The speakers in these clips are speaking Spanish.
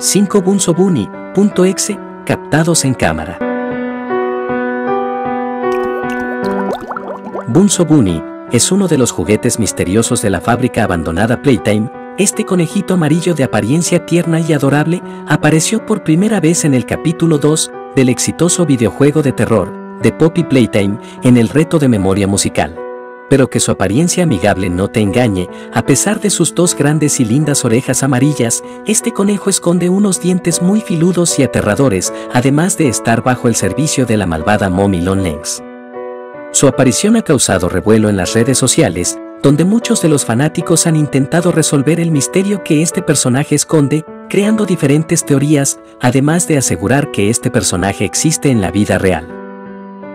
5 Bunsobuni.exe captados en cámara. Bunsobuni es uno de los juguetes misteriosos de la fábrica abandonada Playtime. Este conejito amarillo de apariencia tierna y adorable apareció por primera vez en el capítulo 2 del exitoso videojuego de terror de Poppy Playtime en el reto de memoria musical pero que su apariencia amigable no te engañe, a pesar de sus dos grandes y lindas orejas amarillas, este conejo esconde unos dientes muy filudos y aterradores, además de estar bajo el servicio de la malvada Mommy Longlegs. Su aparición ha causado revuelo en las redes sociales, donde muchos de los fanáticos han intentado resolver el misterio que este personaje esconde, creando diferentes teorías, además de asegurar que este personaje existe en la vida real.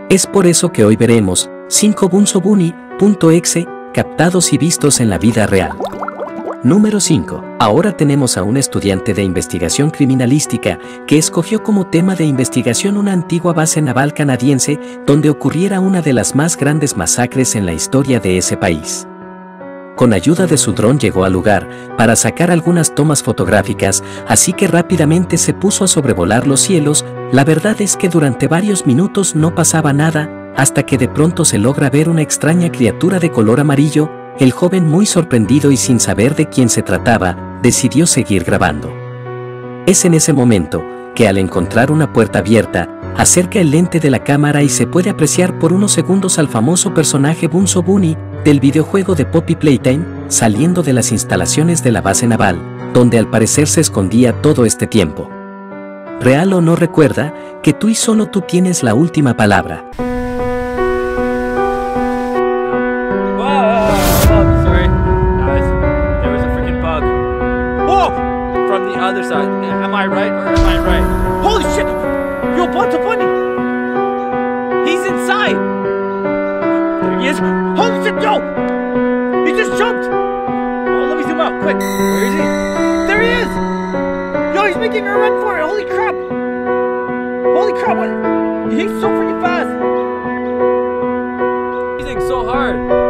Es por eso que hoy veremos 5 Bunsobuni .exe, captados y vistos en la vida real. Número 5. Ahora tenemos a un estudiante de investigación criminalística que escogió como tema de investigación una antigua base naval canadiense donde ocurriera una de las más grandes masacres en la historia de ese país. Con ayuda de su dron llegó al lugar para sacar algunas tomas fotográficas, así que rápidamente se puso a sobrevolar los cielos. La verdad es que durante varios minutos no pasaba nada, hasta que de pronto se logra ver una extraña criatura de color amarillo, el joven muy sorprendido y sin saber de quién se trataba, decidió seguir grabando. Es en ese momento, que al encontrar una puerta abierta, acerca el lente de la cámara y se puede apreciar por unos segundos al famoso personaje Bunso Bunny del videojuego de Poppy Playtime saliendo de las instalaciones de la base naval, donde al parecer se escondía todo este tiempo. Real o no recuerda que tú y solo tú tienes la última palabra. Other side. Am I right or am I right? Holy shit! Yo, Bunta Bunny! He's inside! There he is! Holy shit, yo! He just jumped! Oh, let me zoom out, quick! Where is he? There he is! Yo, he's making a run for it! Holy crap! Holy crap, what? He's so freaking fast! He's so hard!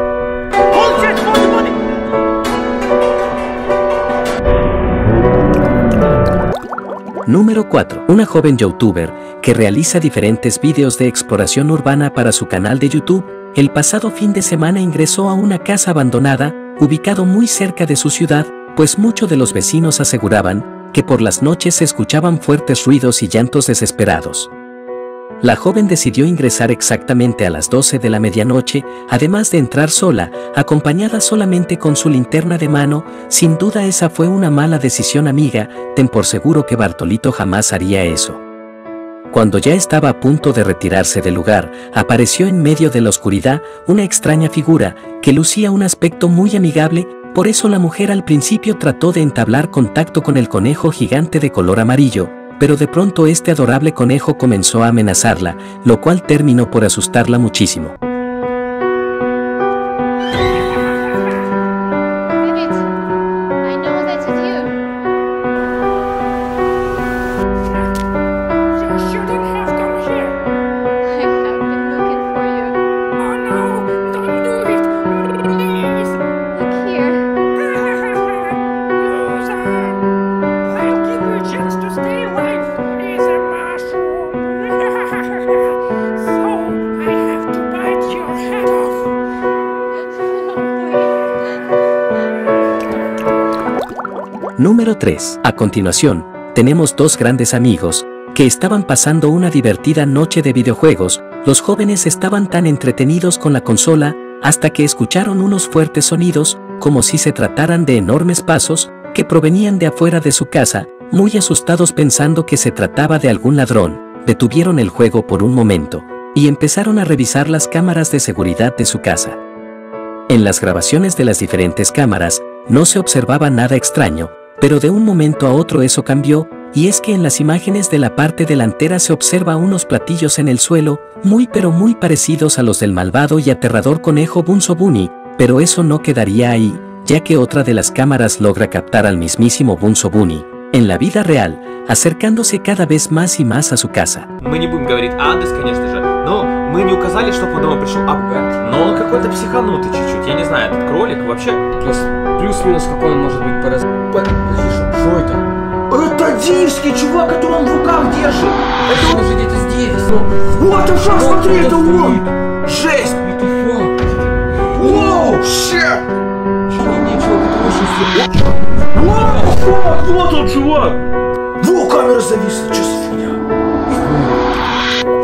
Número 4. Una joven youtuber que realiza diferentes vídeos de exploración urbana para su canal de YouTube, el pasado fin de semana ingresó a una casa abandonada, ubicado muy cerca de su ciudad, pues muchos de los vecinos aseguraban que por las noches se escuchaban fuertes ruidos y llantos desesperados. La joven decidió ingresar exactamente a las 12 de la medianoche, además de entrar sola, acompañada solamente con su linterna de mano, sin duda esa fue una mala decisión amiga, ten por seguro que Bartolito jamás haría eso. Cuando ya estaba a punto de retirarse del lugar, apareció en medio de la oscuridad una extraña figura que lucía un aspecto muy amigable, por eso la mujer al principio trató de entablar contacto con el conejo gigante de color amarillo, pero de pronto este adorable conejo comenzó a amenazarla, lo cual terminó por asustarla muchísimo. Número 3. A continuación, tenemos dos grandes amigos, que estaban pasando una divertida noche de videojuegos, los jóvenes estaban tan entretenidos con la consola, hasta que escucharon unos fuertes sonidos, como si se trataran de enormes pasos, que provenían de afuera de su casa, muy asustados pensando que se trataba de algún ladrón, detuvieron el juego por un momento, y empezaron a revisar las cámaras de seguridad de su casa. En las grabaciones de las diferentes cámaras, no se observaba nada extraño, pero de un momento a otro eso cambió, y es que en las imágenes de la parte delantera se observa unos platillos en el suelo, muy pero muy parecidos a los del malvado y aterrador conejo Bunso Bunny, pero eso no quedaría ahí, ya que otra de las cámaras logra captar al mismísimo Bunso Bunny, en la vida real, acercándose cada vez más y más a su casa. Мы не будем говорить адрес, конечно же, но мы не указали, чтобы он домой пришел Апгар. Но он какой-то психанутый чуть-чуть, я не знаю, этот кролик вообще... Плюс-минус какой он может быть по раз... Подожди, что, что это? Это Злодеевский чувак, который он в руках держит. Это он же где-то здесь. Вот он шаг, смотри, это он он. Жесть. Воу, щет. Вот, вот он, чувак! Во, камера зависла, что за фигня?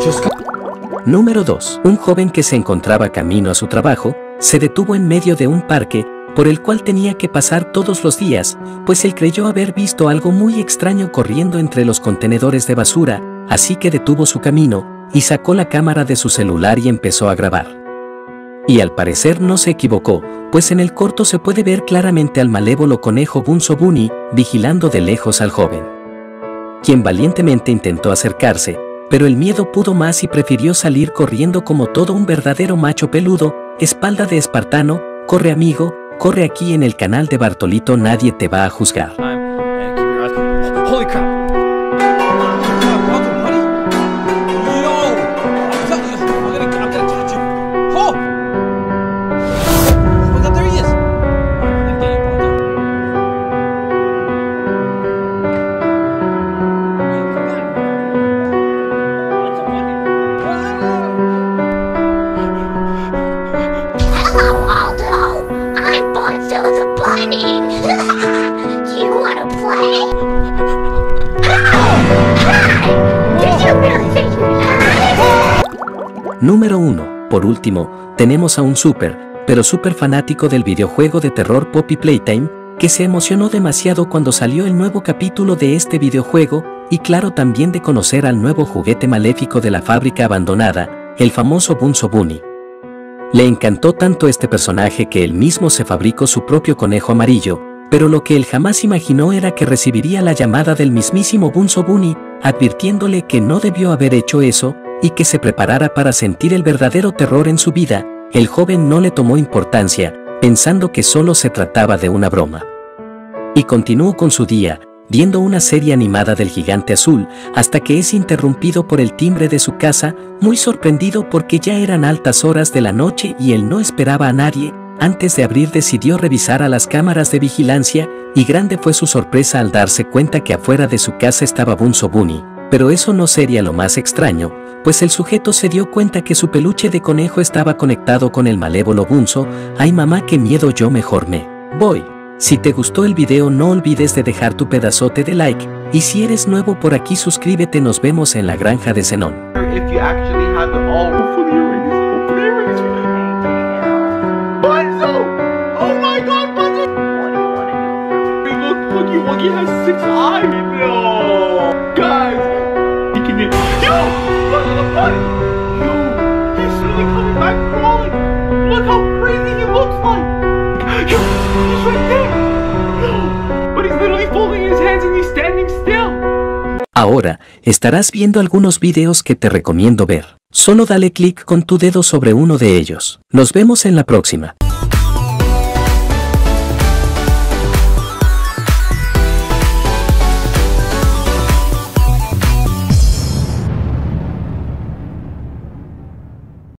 Сейчас Número 2. Un joven que se encontraba camino a su trabajo, se detuvo en medio de un parque, por el cual tenía que pasar todos los días, pues él creyó haber visto algo muy extraño corriendo entre los contenedores de basura, así que detuvo su camino, y sacó la cámara de su celular y empezó a grabar. Y al parecer no se equivocó, pues en el corto se puede ver claramente al malévolo conejo Bunso Bunny vigilando de lejos al joven. Quien valientemente intentó acercarse, pero el miedo pudo más y prefirió salir corriendo como todo un verdadero macho peludo, espalda de espartano, corre amigo, corre aquí en el canal de Bartolito nadie te va a juzgar. Número 1. Por último, tenemos a un súper, pero súper fanático del videojuego de terror Poppy Playtime, que se emocionó demasiado cuando salió el nuevo capítulo de este videojuego, y claro también de conocer al nuevo juguete maléfico de la fábrica abandonada, el famoso Bunso Bunny. Le encantó tanto este personaje que él mismo se fabricó su propio conejo amarillo, pero lo que él jamás imaginó era que recibiría la llamada del mismísimo Bunso Bunny, advirtiéndole que no debió haber hecho eso, y que se preparara para sentir el verdadero terror en su vida, el joven no le tomó importancia, pensando que solo se trataba de una broma. Y continuó con su día, viendo una serie animada del gigante azul, hasta que es interrumpido por el timbre de su casa, muy sorprendido porque ya eran altas horas de la noche y él no esperaba a nadie, antes de abrir decidió revisar a las cámaras de vigilancia, y grande fue su sorpresa al darse cuenta que afuera de su casa estaba Bunso Bunny. Pero eso no sería lo más extraño, pues el sujeto se dio cuenta que su peluche de conejo estaba conectado con el malévolo Bunso, ay mamá qué miedo yo mejor me voy. Si te gustó el video no olvides de dejar tu pedazote de like, y si eres nuevo por aquí suscríbete nos vemos en la granja de Zenón. Ahora, estarás viendo algunos videos que te recomiendo ver. Solo dale clic con tu dedo sobre uno de ellos. Nos vemos en la próxima.